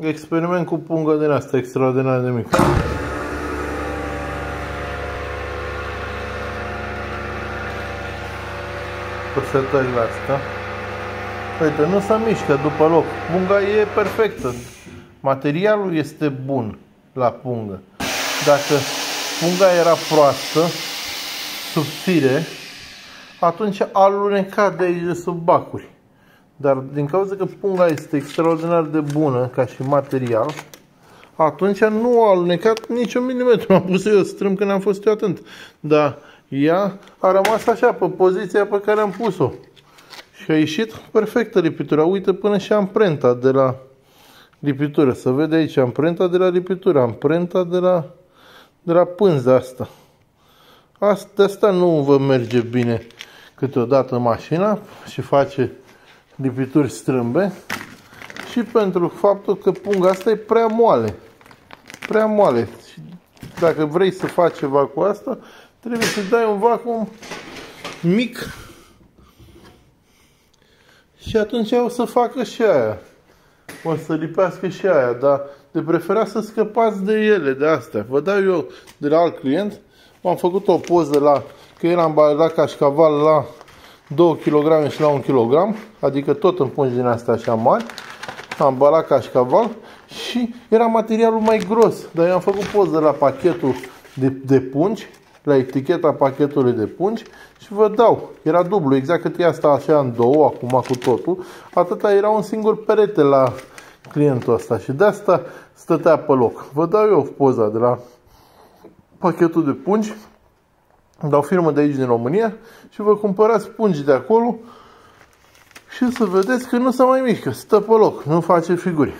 Experiment cu pungă din asta extraordinar de mică. Cu setările astea. Uite, nu se mișcă după loc. Punga e perfectă. Materialul este bun la pungă. Dacă punga era proastă, subțire, atunci aluneca de aici de sub bacuri. Dar din cauza că punga este extraordinar de bună ca și material, atunci nu a alunecat niciun milimetru. Am pus eu strâm când am fost eu atent. Dar ea a rămas așa, pe poziția pe care am pus-o. Și a ieșit perfectă lipitura. Uite până și amprenta de la lipitură. Să vede aici amprenta de la lipitură, amprenta de la, de la pânza asta. Asta, asta nu vă merge bine câteodată mașina și face lipituri strâmbe și pentru faptul că punga asta e prea moale. Prea moale. Și dacă vrei să faci ceva cu asta, trebuie să dai un vacuum mic și atunci o să facă și aia. O să lipească și aia, dar de preferat să scăpați de ele, de astea. Vă dau eu de la alt client, am făcut o poză la, că el am la cașcaval la 2 kg și la 1 kg, adică tot în pungi din astea așa mari, am balat cașcaval și era materialul mai gros, dar eu am făcut poză la pachetul de, de pungi, la eticheta pachetului de pungi și vă dau, era dublu, exact cât e asta așa în două, acum cu totul, atâta era un singur perete la clientul ăsta și de asta stătea pe loc. Vă dau eu poza de la pachetul de pungi, dau firmă de aici din România și vă cumpărați pungi de acolo și să vedeți că nu se mai mișcă, stă pe loc, nu face figuri.